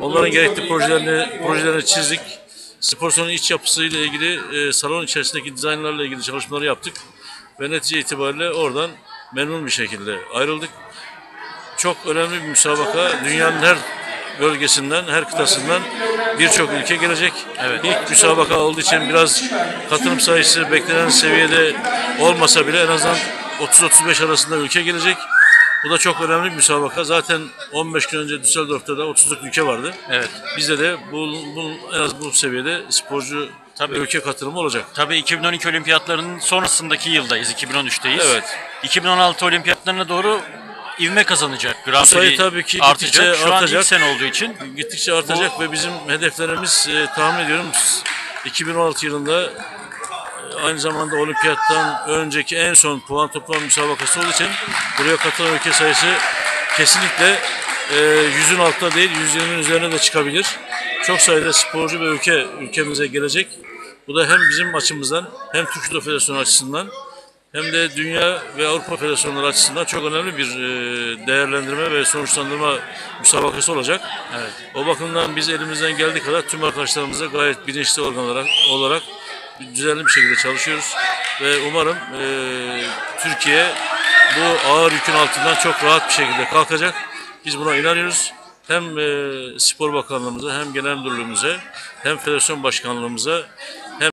Onların gerekli projelerini, projelerini çizdik. Spor salonun iç yapısıyla ilgili, e, salon içerisindeki dizaynlarla ilgili çalışmaları yaptık. Ve netice itibariyle oradan memnun bir şekilde ayrıldık. Çok önemli bir müsabaka. Dünyanın her bölgesinden, her kıtasından birçok ülke gelecek. Evet. İlk müsabaka olduğu için biraz katılım sayısı beklenen seviyede olmasa bile en azından 30-35 arasında ülke gelecek. Bu da çok önemli bir müsabaka. Zaten 15 gün önce Düsseldorf'ta da 30'luk ülke vardı. Evet. Bizde de bu, bu en az bu seviyede sporcu Tabii. ülke katılımı olacak. Tabii 2012 olimpiyatlarının sonrasındaki yıldayız. 2013'teyiz. Evet. 2016 olimpiyatlarına doğru ivme kazanacak. Grand Bu sayı tabii ki artacak. Şu an artacak. ilk sene olduğu için Gittikçe artacak ve bizim hedeflerimiz e, tahmin ediyorum 2016 yılında aynı zamanda olimpiyattan önceki en son puan toplama müsabakası olduğu için buraya katılan ülke sayısı kesinlikle e, 100'ün altında değil 120'nin üzerine de çıkabilir. Çok sayıda sporcu ve ülke ülkemize gelecek. Bu da hem bizim açımızdan hem Türk Judo Federasyonu açısından hem de dünya ve Avrupa Federasyonları açısından çok önemli bir e, değerlendirme ve sonuçlandırma müsabakası olacak. Evet. O bakımdan biz elimizden geldiği kadar tüm arkadaşlarımıza gayet bilinçli olarak, olarak düzenli bir şekilde çalışıyoruz. Ve umarım e, Türkiye bu ağır yükün altından çok rahat bir şekilde kalkacak. Biz buna inanıyoruz. Hem e, Spor Bakanlığımıza hem Genel Müdürlüğümüze hem Federasyon Başkanlığımıza